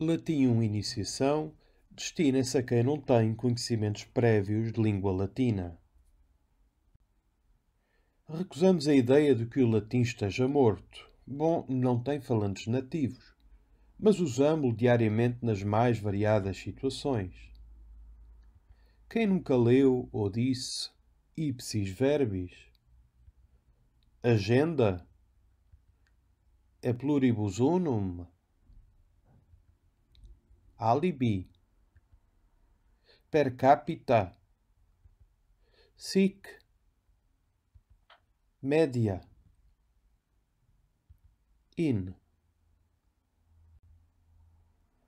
Latim 1 Iniciação destina-se a quem não tem conhecimentos prévios de língua latina. Recusamos a ideia de que o latim esteja morto. Bom, não tem falantes nativos, mas usamos-lo diariamente nas mais variadas situações. Quem nunca leu ou disse ipsis verbis? Agenda? É pluribus unum? Alibi, per capita, sic, média, in.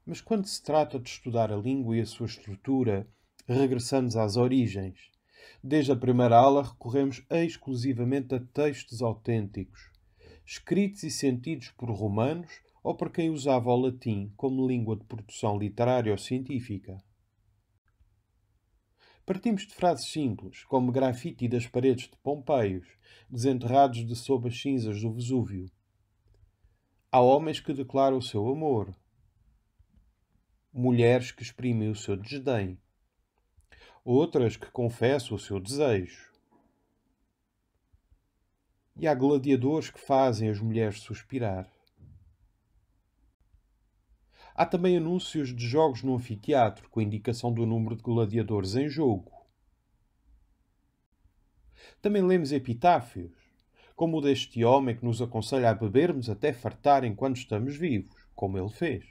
Mas quando se trata de estudar a língua e a sua estrutura, regressamos às origens. Desde a primeira aula recorremos exclusivamente a textos autênticos, escritos e sentidos por romanos ou por quem usava o latim como língua de produção literária ou científica. Partimos de frases simples, como grafite das paredes de Pompeios, desenterrados de sob as cinzas do Vesúvio. Há homens que declaram o seu amor, mulheres que exprimem o seu desdém, outras que confessam o seu desejo. E há gladiadores que fazem as mulheres suspirar. Há também anúncios de jogos no anfiteatro, com indicação do número de gladiadores em jogo. Também lemos epitáfios, como o deste homem que nos aconselha a bebermos até fartar enquanto estamos vivos, como ele fez.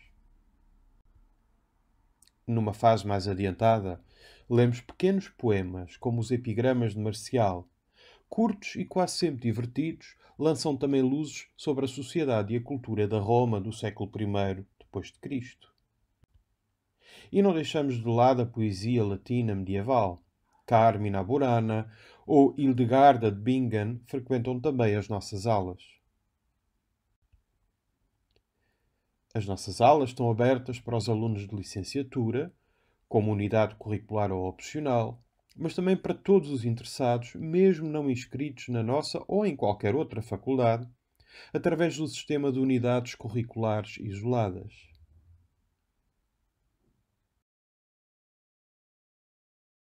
Numa fase mais adiantada, lemos pequenos poemas, como os epigramas de Marcial. Curtos e quase sempre divertidos, lançam também luzes sobre a sociedade e a cultura da Roma do século I depois de Cristo. E não deixamos de lado a poesia latina medieval. Carmina Burana ou Hildegarda de Bingen frequentam também as nossas aulas. As nossas aulas estão abertas para os alunos de licenciatura, como unidade curricular ou opcional, mas também para todos os interessados, mesmo não inscritos na nossa ou em qualquer outra faculdade, através do sistema de unidades curriculares isoladas.